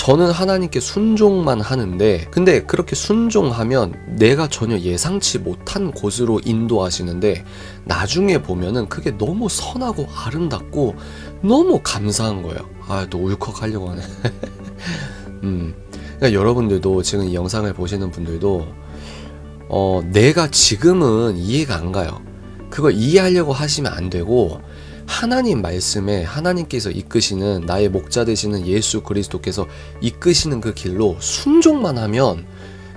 저는 하나님께 순종만 하는데 근데 그렇게 순종하면 내가 전혀 예상치 못한 곳으로 인도하시는데 나중에 보면은 그게 너무 선하고 아름답고 너무 감사한 거예요. 아, 또 울컥하려고 하네. 음. 그러니까 여러분들도 지금 이 영상을 보시는 분들도 어, 내가 지금은 이해가 안 가요. 그걸 이해하려고 하시면 안 되고 하나님 말씀에 하나님께서 이끄시는 나의 목자 되시는 예수 그리스도께서 이끄시는 그 길로 순종만 하면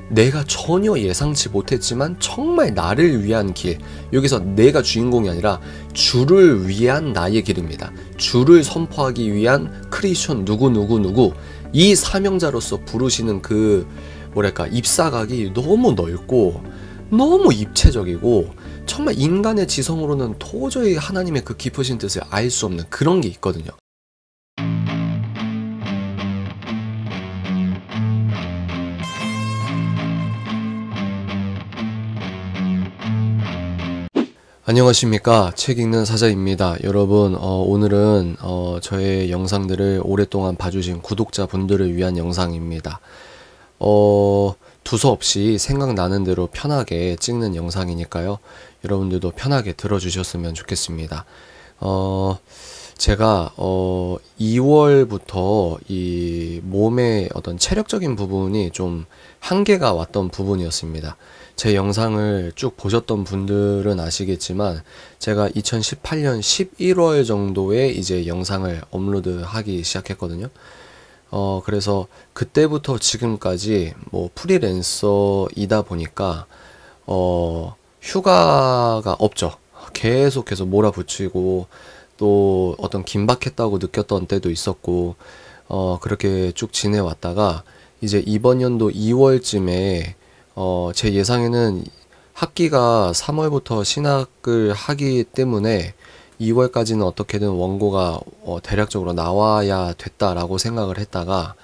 내가 전혀 예상치 못했지만 정말 나를 위한 길. 여기서 내가 주인공이 아니라 주를 위한 나의 길입니다. 주를 선포하기 위한 크리스천 누구누구누구. 이 사명자로서 부르시는 그, 뭐랄까, 입사각이 너무 넓고, 너무 입체적이고, 정말 인간의 지성으로는 도저히 하나님의 그 깊으신 뜻을 알 수 없는 그런 게 있거든요. 안녕하십니까? 책 읽는 사자입니다. 여러분 어, 오늘은 어, 저의 영상들을 오랫동안 봐주신 구독자분들을 위한 영상입니다. 어, 두서없이 생각나는 대로 편하게 찍는 영상이니까요 여러분들도 편하게 들어주셨으면 좋겠습니다 어, 제가 어 2월부터 이 몸의 어떤 체력적인 부분이 좀 한계가 왔던 부분이었습니다. 제 영상을 쭉 보셨던 분들은 아시겠지만 제가 2018년 11월 정도에 이제 영상을 업로드하기 시작했거든요. 어 그래서 그때부터 지금까지 뭐 프리랜서이다 보니까 어 휴가가 없죠. 계속해서 몰아붙이고 또 어떤 긴박했다고 느꼈던 때도 있었고 어 그렇게 쭉 지내왔다가 이제 이번 연도 2월쯤에 어 제 예상에는 학기가 3월부터 신학을 하기 때문에 2월까지는 어떻게든 원고가 어 대략적으로 나와야 됐다라고 생각을 했다가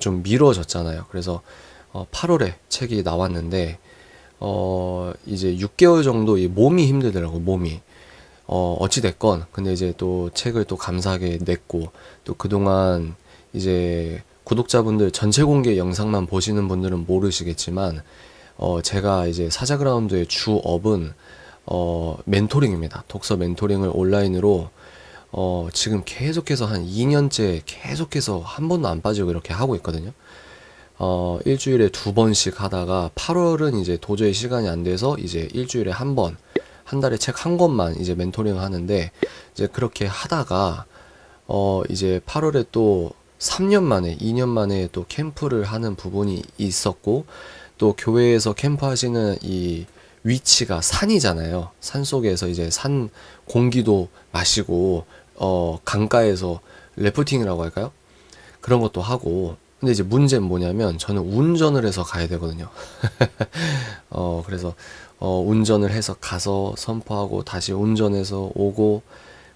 좀 미뤄졌잖아요. 그래서 어 8월에 책이 나왔는데 어 이제 6개월 정도 이 몸이 힘들더라고 몸이 어, 어찌 됐건, 근데 이제 또 책을 또 감사하게 냈고, 또 그동안 이제 구독자분들 전체 공개 영상만 보시는 분들은 모르시겠지만, 어, 제가 이제 사자그라운드의 주업은, 어, 멘토링입니다. 독서 멘토링을 온라인으로, 어, 지금 계속해서 한 2년째 계속해서 한 번도 안 빠지고 이렇게 하고 있거든요. 어, 일주일에 두 번씩 하다가 8월은 이제 도저히 시간이 안 돼서 이제 일주일에 한 번, 한 달에 책 한 권만 이제 멘토링 하는데 이제 그렇게 하다가 어 이제 8월에 또 3년 만에 2년 만에 또 캠프를 하는 부분이 있었고 또 교회에서 캠프 하시는 이 위치가 산이잖아요. 산 속에서 이제 산 공기도 마시고 어 강가에서 래프팅이라고 할까요? 그런 것도 하고 근데 이제 문제는 뭐냐면 저는 운전을 해서 가야 되거든요. 어 그래서 어, 운전을 해서 가서 선포하고 다시 운전해서 오고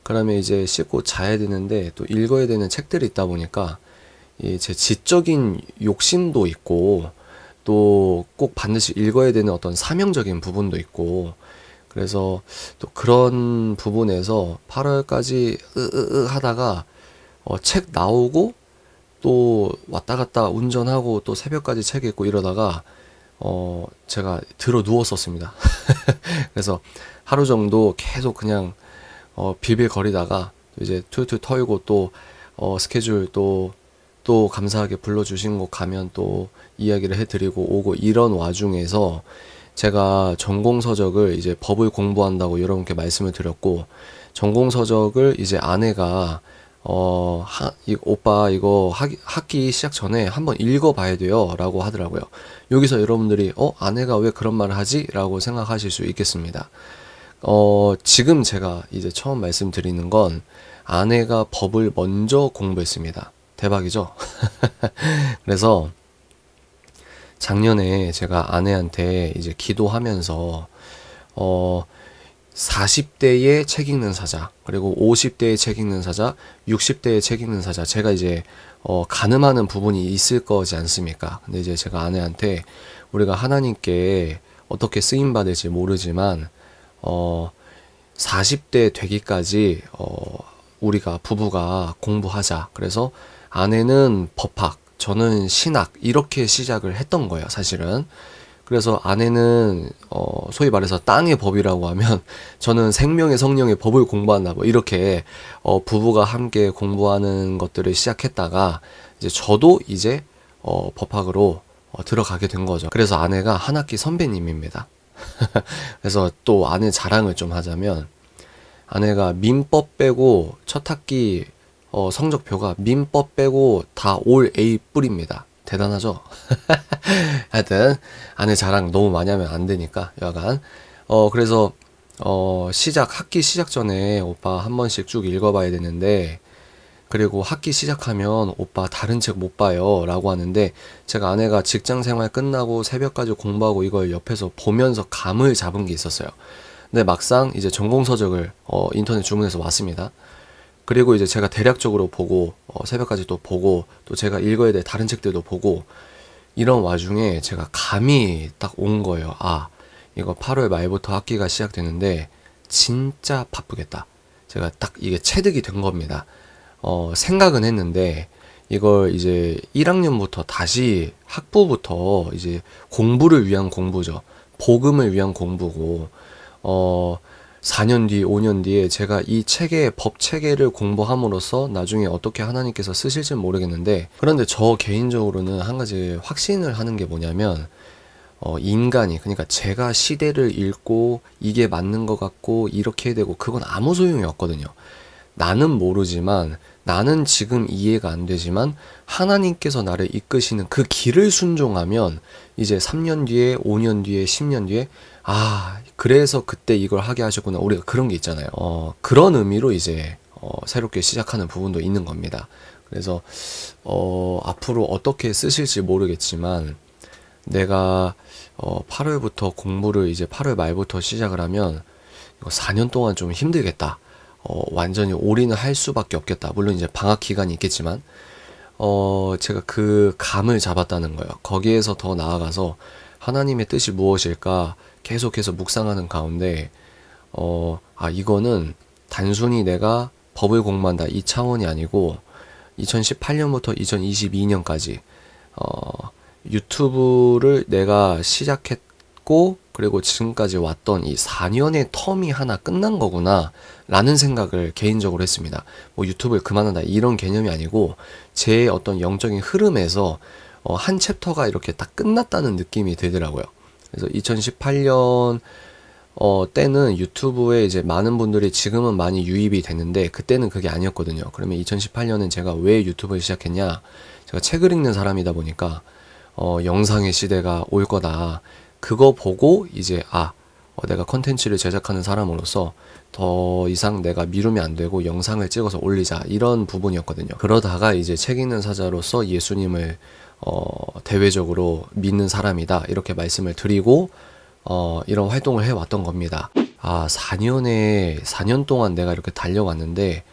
그러면 이제 씻고 자야 되는데 또 읽어야 되는 책들이 있다 보니까 이제 지적인 욕심도 있고 또 꼭 반드시 읽어야 되는 어떤 사명적인 부분도 있고 그래서 또 그런 부분에서 8월까지 으으으 하다가 어, 책 나오고 또 왔다 갔다 운전하고 또 새벽까지 책 읽고 이러다가 어, 제가 들어 누웠었습니다. 그래서 하루 정도 계속 그냥, 어, 빌빌거리다가 이제 툴툴 털고 또, 어, 스케줄 또, 또 감사하게 불러주신 곳 가면 또 이야기를 해드리고 오고 이런 와중에서 제가 전공서적을 이제 법을 공부한다고 여러분께 말씀을 드렸고, 전공서적을 이제 아내가 어, 하, 이, 오빠 이거 학, 학기 시작 전에 한번 읽어봐야 돼요. 라고 하더라고요. 여기서 여러분들이, 어, 아내가 왜 그런 말을 하지? 라고 생각하실 수 있겠습니다. 어, 지금 제가 이제 처음 말씀드리는 건 아내가 법을 먼저 공부했습니다. 대박이죠? 그래서 작년에 제가 아내한테 이제 기도하면서, 어, 40대의 책 읽는 사자, 그리고 50대의 책 읽는 사자, 60대의 책 읽는 사자. 제가 이제, 어, 가늠하는 부분이 있을 거지 않습니까? 근데 이제 제가 아내한테 우리가 하나님께 어떻게 쓰임받을지 모르지만, 어, 40대 되기까지, 어, 우리가 부부가 공부하자. 그래서 아내는 법학, 저는 신학 이렇게 시작을 했던 거예요, 사실은. 그래서 아내는 어 소위 말해서 땅의 법이라고 하면 저는 생명의 성령의 법을 공부한다 뭐 이렇게 어 부부가 함께 공부하는 것들을 시작했다가 이제 저도 이제 어 법학으로 어 들어가게 된 거죠. 그래서 아내가 한 학기 선배님입니다. 그래서 또 아내 자랑을 좀 하자면 아내가 민법 빼고 첫 학기 어 성적표가 민법 빼고 다 올 A 뿔입니다. 대단하죠? 하여튼, 아내 자랑 너무 많이 하면 안 되니까, 여하간. 어, 그래서, 어, 시작, 학기 시작 전에 오빠 한 번씩 쭉 읽어봐야 되는데, 그리고 학기 시작하면 오빠 다른 책 못 봐요. 라고 하는데, 제가 아내가 직장 생활 끝나고 새벽까지 공부하고 이걸 옆에서 보면서 감을 잡은 게 있었어요. 근데 막상 이제 전공 서적을, 어, 인터넷 주문해서 왔습니다. 그리고 이제 제가 대략적으로 보고 어, 새벽까지 또 보고 또 제가 읽어야 될 다른 책들도 보고 이런 와중에 제가 감이 딱 온 거예요. 아 이거 8월 말부터 학기가 시작되는데 진짜 바쁘겠다. 제가 딱 이게 체득이 된 겁니다. 어, 생각은 했는데 이걸 이제 1학년부터 다시 학부부터 이제 공부를 위한 공부죠. 복음을 위한 공부고 어 4년 뒤, 5년 뒤에 제가 이 책의 법 체계를 공부함으로써 나중에 어떻게 하나님께서 쓰실지는 모르겠는데 그런데 저 개인적으로는 한 가지 확신을 하는 게 뭐냐면 어, 인간이 그러니까 제가 시대를 읽고 이게 맞는 것 같고 이렇게 되고 그건 아무 소용이 없거든요. 나는 모르지만 나는 지금 이해가 안 되지만 하나님께서 나를 이끄시는 그 길을 순종하면 이제 3년 뒤에 5년 뒤에 10년 뒤에 아 그래서 그때 이걸 하게 하셨구나. 우리가 그런 게 있잖아요. 어 그런 의미로 이제 어 새롭게 시작하는 부분도 있는 겁니다. 그래서 어 앞으로 어떻게 쓰실지 모르겠지만 내가 어 8월부터 공부를 이제 8월 말부터 시작을 하면 이거 4년 동안 좀 힘들겠다. 어, 완전히 올인을 할 수밖에 없겠다. 물론 이제 방학 기간이 있겠지만, 어, 제가 그 감을 잡았다는 거예요. 거기에서 더 나아가서 하나님의 뜻이 무엇일까 계속해서 묵상하는 가운데, 어, 아, 이거는 단순히 내가 법을 공부한다 이 차원이 아니고, 2018년부터 2022년까지, 어, 유튜브를 내가 시작했고, 그리고 지금까지 왔던 이 4년의 텀이 하나 끝난 거구나 라는 생각을 개인적으로 했습니다. 뭐 유튜브를 그만한다 이런 개념이 아니고 제 어떤 영적인 흐름에서 어, 한 챕터가 이렇게 딱 끝났다는 느낌이 들더라고요. 그래서 2018년 어, 때는 유튜브에 이제 많은 분들이 지금은 많이 유입이 됐는데 그때는 그게 아니었거든요. 그러면 2018년은 제가 왜 유튜브를 시작했냐? 제가 책을 읽는 사람이다 보니까 어, 영상의 시대가 올 거다. 그거 보고 이제 아 어, 내가 컨텐츠를 제작하는 사람으로서 더 이상 내가 미루면 안 되고 영상을 찍어서 올리자 이런 부분이었거든요. 그러다가 이제 책 읽는 사자로서 예수님을 어, 대외적으로 믿는 사람이다 이렇게 말씀을 드리고 어, 이런 활동을 해왔던 겁니다. 아 4년에 4년 동안 내가 이렇게 달려왔는데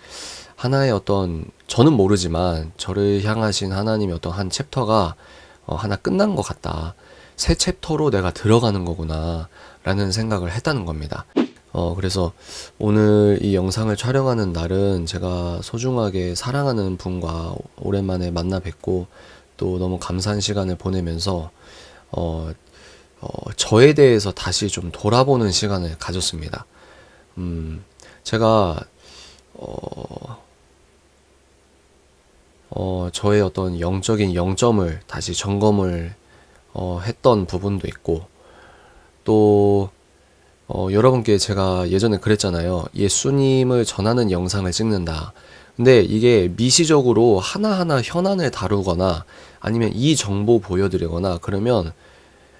하나의 어떤 저는 모르지만 저를 향하신 하나님의 어떤 한 챕터가 어, 하나 끝난 것 같다. 새 챕터로 내가 들어가는 거구나 라는 생각을 했다는 겁니다. 어, 그래서 오늘 이 영상을 촬영하는 날은 제가 소중하게 사랑하는 분과 오랜만에 만나 뵙고 또 너무 감사한 시간을 보내면서 어, 어, 저에 대해서 다시 좀 돌아보는 시간을 가졌습니다. 음, 제가 어, 어, 저의 어떤 영적인 영점을 다시 점검을 어, 했던 부분도 있고 또 어, 여러분께 제가 예전에 그랬잖아요. 예수님을 전하는 영상을 찍는다. 근데 이게 미시적으로 하나하나 현안을 다루거나 아니면 이 정보 보여드리거나 그러면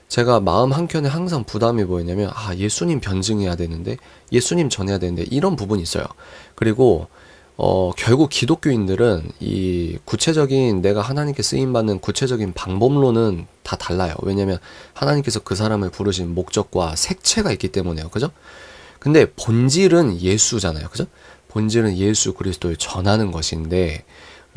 제가 마음 한켠에 항상 부담이 뭐였냐면 아 예수님 변증해야 되는데 예수님 전해야 되는데 이런 부분이 있어요. 그리고 어, 결국 기독교인들은 이 구체적인 내가 하나님께 쓰임 받는 구체적인 방법론은 다 달라요. 왜냐면 하나님께서 그 사람을 부르신 목적과 색채가 있기 때문에요. 그죠? 근데 본질은 예수잖아요. 그죠? 본질은 예수 그리스도를 전하는 것인데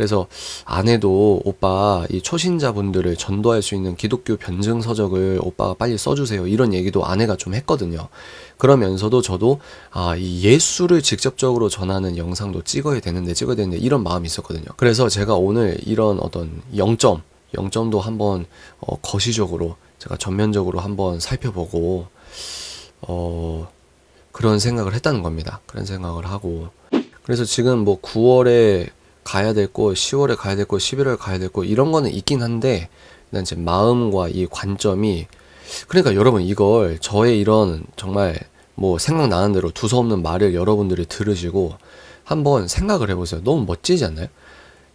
그래서 아내도 오빠 이 초신자분들을 전도할 수 있는 기독교 변증 서적을 오빠가 빨리 써주세요. 이런 얘기도 아내가 좀 했거든요. 그러면서도 저도 아, 이 예수를 직접적으로 전하는 영상도 찍어야 되는데 찍어야 되는데 이런 마음이 있었거든요. 그래서 제가 오늘 이런 어떤 영점 영점도 한번 어, 거시적으로 제가 전면적으로 한번 살펴보고 어 그런 생각을 했다는 겁니다. 그런 생각을 하고 그래서 지금 뭐 9월에 가야 될 곳, 10월에 가야 될 곳, 11월에 가야 될 곳 이런 거는 있긴 한데 일단 제 마음과 이 관점이 그러니까 여러분 이걸 저의 이런 정말 뭐 생각나는 대로 두서없는 말을 여러분들이 들으시고 한번 생각을 해보세요. 너무 멋지지 않나요?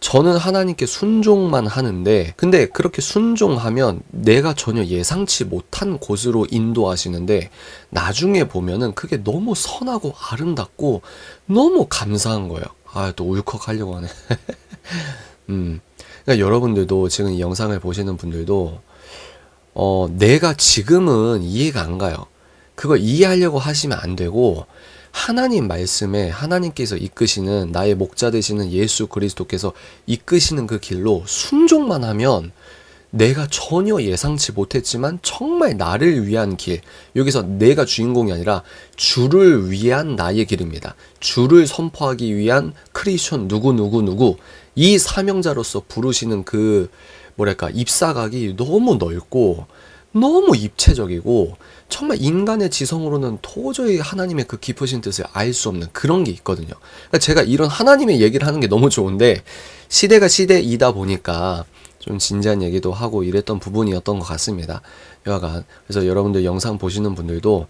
저는 하나님께 순종만 하는데, 근데 그렇게 순종하면 내가 전혀 예상치 못한 곳으로 인도하시는데, 나중에 보면은 그게 너무 선하고 아름답고 너무 감사한 거예요. 아, 또 울컥 하려고 하네. 음. 그러니까 여러분들도 지금 이 영상을 보시는 분들도, 어, 내가 지금은 이해가 안 가요. 그걸 이해하려고 하시면 안 되고, 하나님 말씀에 하나님께서 이끄시는 나의 목자 되시는 예수 그리스도께서 이끄시는 그 길로 순종만 하면 내가 전혀 예상치 못했지만 정말 나를 위한 길. 여기서 내가 주인공이 아니라 주를 위한 나의 길입니다. 주를 선포하기 위한 크리스천 누구 누구 누구 이 사명자로서 부르시는 그 뭐랄까 입사각이 너무 넓고 너무 입체적이고 정말 인간의 지성으로는 도저히 하나님의 그 깊으신 뜻을 알 수 없는 그런 게 있거든요. 그러니까 제가 이런 하나님의 얘기를 하는 게 너무 좋은데 시대가 시대이다 보니까 좀 진지한 얘기도 하고 이랬던 부분이었던 것 같습니다. 여하간 그래서 여러분들 영상 보시는 분들도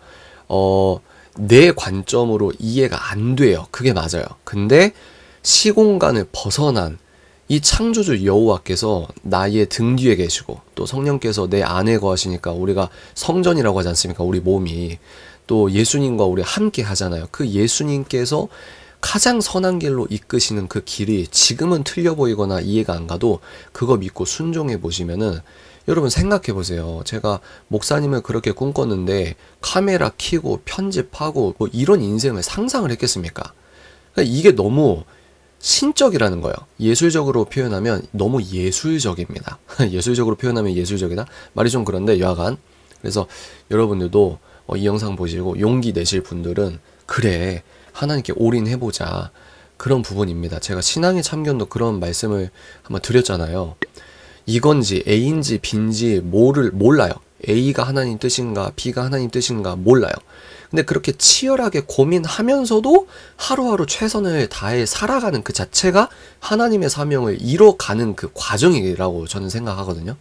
어, 내 관점으로 이해가 안 돼요. 그게 맞아요. 근데 시공간을 벗어난 이 창조주 여호와께서 나의 등 뒤에 계시고 또 성령께서 내 안에 거하시니까 우리가 성전이라고 하지 않습니까? 우리 몸이 또 예수님과 우리 함께 하잖아요. 그 예수님께서 가장 선한 길로 이끄시는 그 길이 지금은 틀려 보이거나 이해가 안 가도 그거 믿고 순종해 보시면은 여러분 생각해 보세요. 제가 목사님을 그렇게 꿈꿨는데 카메라 켜고 편집하고 뭐 이런 인생을 상상을 했겠습니까? 그러니까 이게 너무 신적이라는 거예요. 예술적으로 표현하면 너무 예술적입니다. 예술적으로 표현하면 예술적이다? 말이 좀 그런데 여하간. 그래서 여러분들도 어, 이 영상 보시고 용기 내실 분들은 그래, 하나님께 올인해보자. 그런 부분입니다. 제가 신앙의 참견도 그런 말씀을 한번 드렸잖아요. 이건지 A인지 B인지 뭐를 몰라요. A가 하나님 뜻인가 B가 하나님 뜻인가 몰라요. 근데 그렇게 치열하게 고민하면서도 하루하루 최선을 다해 살아가는 그 자체가 하나님의 사명을 이뤄가는 그 과정이라고 저는 생각하거든요.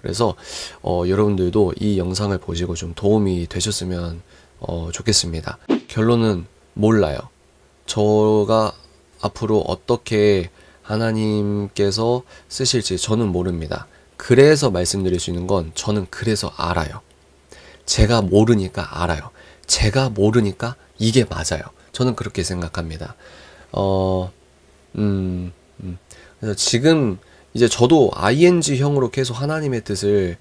그래서 어, 여러분들도 이 영상을 보시고 좀 도움이 되셨으면 어, 좋겠습니다. 결론은 몰라요. 저가 앞으로 어떻게 하나님께서 쓰실지 저는 모릅니다. 그래서 말씀드릴 수 있는 건 저는 그래서 알아요. 제가 모르니까 알아요. 제가 모르니까 이게 맞아요. 저는 그렇게 생각합니다. 어, 음, 음. 그래서 지금 이제 저도 ing형으로 계속 하나님의 뜻을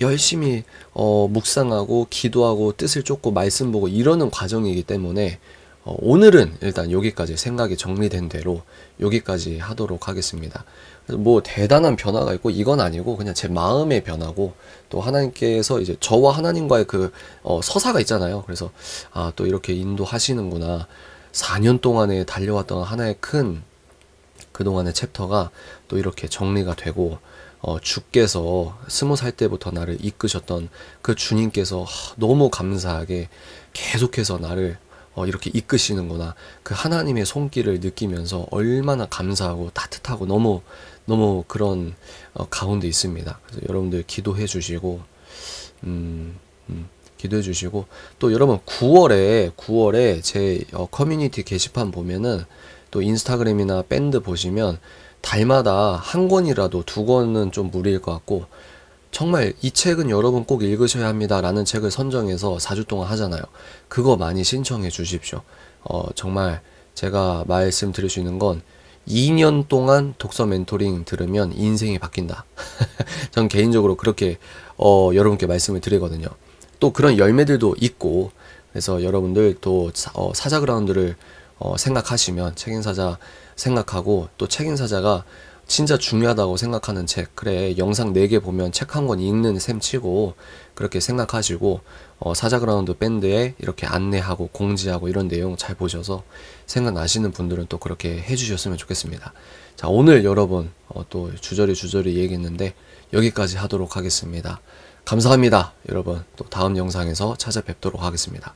열심히 어, 묵상하고 기도하고 뜻을 쫓고 말씀 보고 이러는 과정이기 때문에 어, 오늘은 일단 여기까지 생각이 정리된 대로 여기까지 하도록 하겠습니다. 뭐 대단한 변화가 있고 이건 아니고 그냥 제 마음의 변화고 또 하나님께서 이제 저와 하나님과의 그 어, 서사가 있잖아요. 그래서 아 또 이렇게 인도하시는구나. 4년 동안에 달려왔던 하나의 큰 그동안의 챕터가 또 이렇게 정리가 되고 어, 주께서 스무 살 때부터 나를 이끄셨던 그 주님께서 너무 감사하게 계속해서 나를 어, 이렇게 이끄시는구나. 그 하나님의 손길을 느끼면서 얼마나 감사하고 따뜻하고 너무 너무 그런 어, 가운데 있습니다. 그래서 여러분들 기도해 주시고 음, 음, 기도해 주시고 또 여러분 9월에 9월에 제 어, 커뮤니티 게시판 보면은 또 인스타그램이나 밴드 보시면 달마다 한 권이라도 두 권은 좀 무리일 것 같고 정말 이 책은 여러분 꼭 읽으셔야 합니다. 라는 책을 선정해서 4주 동안 하잖아요. 그거 많이 신청해 주십시오. 어, 정말 제가 말씀드릴 수 있는 건 2년 동안 독서 멘토링 들으면 인생이 바뀐다. 전 개인적으로 그렇게 어, 여러분께 말씀을 드리거든요. 또 그런 열매들도 있고 그래서 여러분들 또 사, 어, 사자 그라운드를 어, 생각하시면 책임사자 생각하고 또 책임사자가 진짜 중요하다고 생각하는 책 그래 영상 4개 보면 책 한 권 읽는 셈 치고 그렇게 생각하시고 어, 사자그라운드 밴드에 이렇게 안내하고 공지하고 이런 내용 잘 보셔서 생각나시는 분들은 또 그렇게 해주셨으면 좋겠습니다 자 오늘 여러분 어, 또 주저리 주저리 얘기했는데 여기까지 하도록 하겠습니다. 감사합니다. 여러분 또 다음 영상에서 찾아뵙도록 하겠습니다.